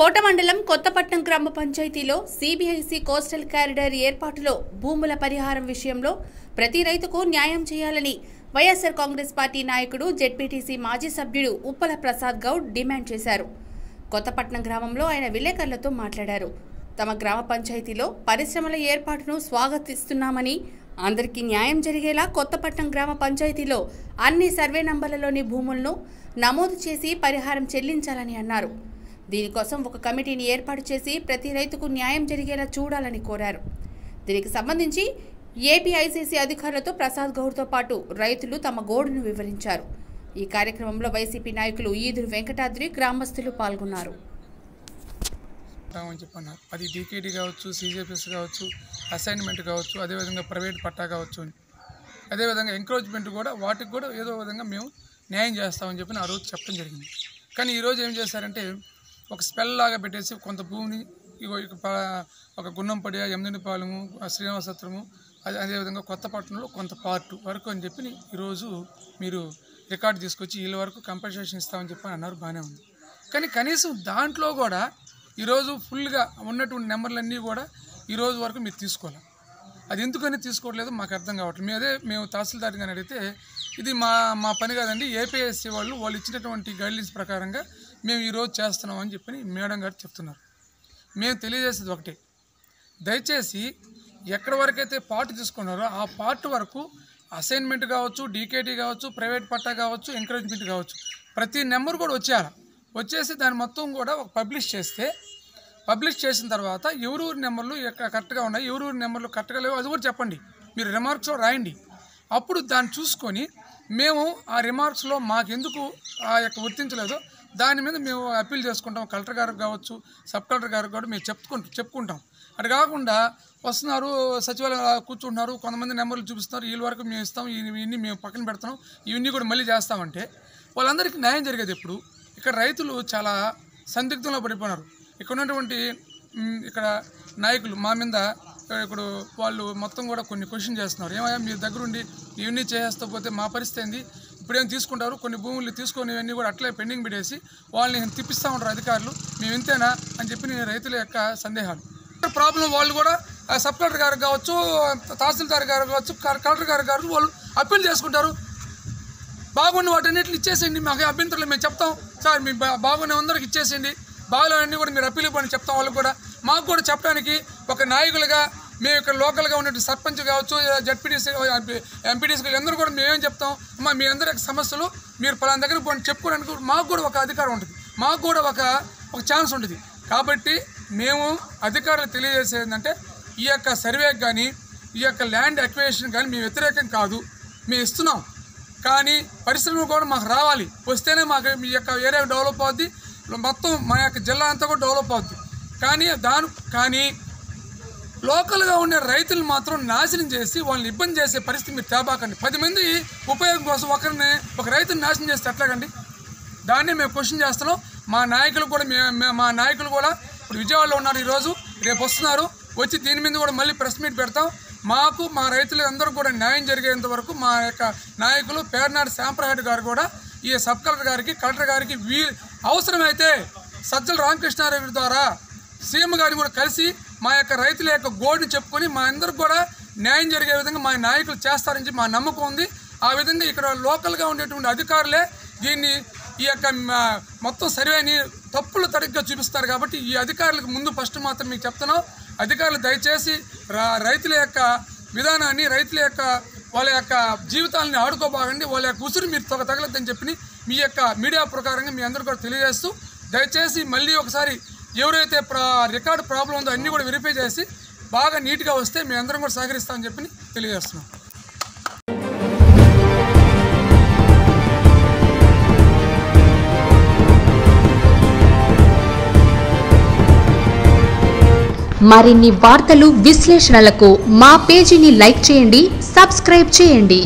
కోట మండలం కొత్తపట్నం గ్రామ పంచాయతీలో సిబిఐసి కోస్టల్ కారిడార్ ఏర్పాటులో భూముల పరిహారం విషయంలో ప్రతి రైతుకు న్యాయం చేయాలని వైఎస్ఆర్ కాంగ్రెస్ పార్టీ నాయకుడు జెడ్పీటీసీ మాజీ సభ్యుడు ఉప్పల ప్రసాద్ గౌడ్ డిమాండ్ చేశారు. కొత్తపట్నం గ్రామంలో ఆయన విలేకరులతో మాట్లాడారు. తమ గ్రామ పంచాయతీలో పరిశ్రమల ఏర్పాటును స్వాగతిస్తున్నామని అందరికీ న్యాయం జరిగేలా కొత్తపట్నం గ్రామ పంచాయతీలో అన్ని సర్వే నంబర్లలోని భూములను నమోదు చేసి పరిహారం చెల్లించాలని అన్నారు. దీనికోసం ఒక కమిటీని ఏర్పాటు చేసి ప్రతి రైతుకు న్యాయం జరిగేలా చూడాలని కోరారు. దీనికి సంబంధించి ఏపీఐసీసీ అధికారులతో ప్రసాద్ గౌడ్తో పాటు రైతులు తమ గోడును వివరించారు. ఈ కార్యక్రమంలో వైసీపీ నాయకులు ఈదురు వెంకటాద్రి గ్రామస్తులు పాల్గొన్నారు. చెప్పన్నారు. అది డీకేటీ కావచ్చు సీజేపీఎస్ కావచ్చు అసైన్మెంట్ కావచ్చు అదేవిధంగా ప్రైవేట్ పట్టా కావచ్చు అని. అదేవిధంగా ఎంకరేజ్మెంట్ కూడా వాటికి కూడా ఏదో విధంగా మేము న్యాయం చేస్తామని చెప్పి ఆ రోజు చెప్పడం జరిగింది. కానీ ఈరోజు ఏం చేశారంటే ఒక స్పెల్ లాగా పెట్టేసి కొంత భూమిని ఒక ఇక ప- ఒక గున్నంపడి శ్రీనివాసత్రము అదే అదేవిధంగా కొత్తపట్నంలో కొంత పార్ట్ వరకు అని చెప్పి ఈరోజు మీరు రికార్డు తీసుకొచ్చి వీళ్ళ వరకు కంపెన్సేషన్ ఇస్తామని చెప్పి అన్నారు బాగానే ఉంది. కానీ కనీసం దాంట్లో కూడా ఈరోజు ఫుల్గా ఉన్నటువంటి నెంబర్లన్నీ కూడా ఈరోజు వరకు మీరు తీసుకోవాలి. అది ఎందుకని తీసుకోవట్లేదు మాకు అర్థం కావట్లేదు. మేము అదే మేము తహసీల్దార్ గారిని అడిగితే ఇది మా మా పని కాదండి. ఏపీఎస్సీ వాళ్ళు వాళ్ళు ఇచ్చినటువంటి గైడ్లైన్స్ ప్రకారంగా మేము ఈరోజు చేస్తున్నాం అని చెప్పి మేడం గారు చెప్తున్నారు. మేము తెలియజేసేది ఒకటే. దయచేసి ఎక్కడి వరకైతే పార్ట్ తీసుకున్నారో ఆ పార్ట్ వరకు అసైన్మెంట్ కావచ్చు డీకేటీ కావచ్చు ప్రైవేట్ పట్టా కావచ్చు ఎంకరేజ్మెంట్ కావచ్చు ప్రతి నెంబర్ కూడా వచ్చేయాలి. వచ్చేసి దాని మొత్తం కూడా పబ్లిష్ చేస్తే పబ్లిష్ చేసిన తర్వాత ఎవరూరి నెంబర్లు కరెక్ట్గా ఉన్నాయి ఎవరూరి నెంబర్లు కరెక్ట్గా లేవు అది కూడా చెప్పండి. మీరు రిమార్క్స్లో రాయండి. అప్పుడు దాన్ని చూసుకొని మేము ఆ రిమార్క్స్లో మాకెందుకు ఆ యొక్క వర్తించలేదో దాని మీద మేము అప్పీల్ చేసుకుంటాం. కలెక్టర్ గారికి కావచ్చు సబ్ కలెక్టర్ గారికి కూడా మేము చెప్పుకుంటాం చెప్పుకుంటాం. అటు కాకుండా వస్తున్నారు సచివాలయం కూర్చుంటున్నారు కొంతమంది నెంబర్లు చూపిస్తున్నారు వీళ్ళ వరకు మేము ఇస్తాం ఇవన్నీ మేము పక్కన పెడతాం ఇవన్నీ కూడా మళ్ళీ చేస్తామంటే వాళ్ళందరికీ న్యాయం జరిగేది ఎప్పుడు? ఇక్కడ రైతులు చాలా సందిగ్ధంలో పడిపోయినారు. ఇక్కడ ఉన్నటువంటి ఇక్కడ నాయకులు మా మీద ఇప్పుడు వాళ్ళు మొత్తం కూడా కొన్ని క్వశ్చన్ చేస్తున్నారు. ఏమయ్యా మీ దగ్గరుండి ఇవన్నీ చేసేస్తా పోతే మా పరిస్థితి ఏంది? ఇప్పుడేం తీసుకుంటారు? కొన్ని భూములు తీసుకొని ఇవన్నీ కూడా అట్లే పెండింగ్ పెట్టేసి వాళ్ళని తిప్పిస్తూ ఉంటారు అధికారులు. మేము ఇంతేనా? అని చెప్పి నేను రైతుల యొక్క సందేహాలు. ప్రాబ్లం వాళ్ళు కూడా సబ్ కలెక్టర్ గారికి కావచ్చు తహసీల్దార్ గారు కావచ్చు కలెక్టర్ గారు కావచ్చు వాళ్ళు అప్పీల్ చేసుకుంటారు. బాగున్న వాటన్నిటిని ఇచ్చేసేయండి. మాకు అభ్యంతరాలు మేము చెప్తాం. సార్ మీ బా- బాగున్న అందరికి ఇచ్చేసేయండి. బాగాలేవన్నీ కూడా మీరు అప్పీల్ ఇవ్వండి చెప్తాం వాళ్ళకి కూడా. మాకు కూడా చెప్పడానికి ఒక నాయకులుగా మేము ఇక్కడ లోకల్గా ఉన్నటువంటి సర్పంచ్ కావచ్చు జడ్పీటీసీ ఎంపీటీసీ అందరూ కూడా మేమేం చెప్తాం అమ్మా మీ అందరి సమస్యలు మీరు పలానా దగ్గర పోండి చెప్పుకోవడానికి కూడా మాకు కూడా ఒక అధికారం ఉంటుంది. మాకు కూడా ఒక ఒక ఛాన్స్ ఉంటుంది. కాబట్టి మేము అధికారులు తెలియజేసేది ఏంటంటే ఈ యొక్క సర్వేకి కానీ ఈ యొక్క ల్యాండ్ అక్వేషన్ కానీ మేము వ్యతిరేకం కాదు మేము ఇస్తున్నాం. కానీ పరిశ్రమలు కూడా మాకు రావాలి. వస్తేనే మాకు మీ యొక్క ఏరియా డెవలప్ అవుద్ది మొత్తం మా యొక్క జిల్లా అంతా కూడా డెవలప్ అవుతుంది కానీ దాని కానీ లోకల్గా ఉండే రైతులు మాత్రం నాశనం చేసి వాళ్ళని ఇబ్బంది చేసే పరిస్థితి మీరు తేబాకండి. పది మంది ఉపయోగం కోసం ఒకరిని ఒక రైతుని నాశనం చేస్తే ఎట్లాగండి? దాన్ని మేము క్వశ్చన్ చేస్తున్నాం. మా నాయకులు కూడా మే- మా నాయకులు కూడా ఇప్పుడు విజయవాడలో ఉన్నారు ఈరోజు రేపు వస్తున్నారు. వచ్చి దీని మీద కూడా మళ్ళీ ప్రెస్ మీట్ పెడతాం. మాకు మా రైతులు అందరూ కూడా న్యాయం జరిగేంత వరకు మా యొక్క నాయకులు పేర్నాడు శాంప్రహాడ్ గారు కూడా ఈ సబ్ కలెక్టర్ గారికి కలెక్టర్ గారికి వీ అవసరమైతే సజ్జల రామకృష్ణారెడ్డి ద్వారా సీఎం గారిని కూడా కలిసి మా యొక్క రైతుల యొక్క గోడుని చెప్పుకొని మా అందరికి కూడా న్యాయం జరిగే విధంగా మా నాయకులు చేస్తారని చెప్పి మా నమ్మకం ఉంది. ఆ విధంగా ఇక్కడ లోకల్గా ఉండేటువంటి అధికారులే దీన్ని ఈ యొక్క మొత్తం సర్వేని తప్పులు తడిగ్గా చూపిస్తారు కాబట్టి ఈ అధికారులకు ముందు ఫస్ట్ మాత్రం మీకు చెప్తున్నాం. అధికారులు దయచేసి రా- రైతుల యొక్క విధానాన్ని రైతుల యొక్క వాళ్ళ యొక్క జీవితాలని ఆడుకోబాగండి వాళ్ళ యొక్క ఉసురు మీరు తొగ తగలద్దని చెప్పి మీ యొక్క మీడియా ప్రకారంగా మీ అందరూ కూడా తెలియజేస్తూ దయచేసి మళ్ళీ ఒకసారి ఎవరైతే రికార్డు ప్రాబ్లం ఉందో అన్నీ కూడా వెరిఫై చేసి బాగా నీట్గా వస్తే మీ అందరం కూడా సహకరిస్తామని చెప్పి తెలియజేస్తున్నాం. మరిన్ని వార్తలు విశ్లేషణలకు మా పేజీని లైక్ చేయండి సబ్స్క్రైబ్ చేయండి.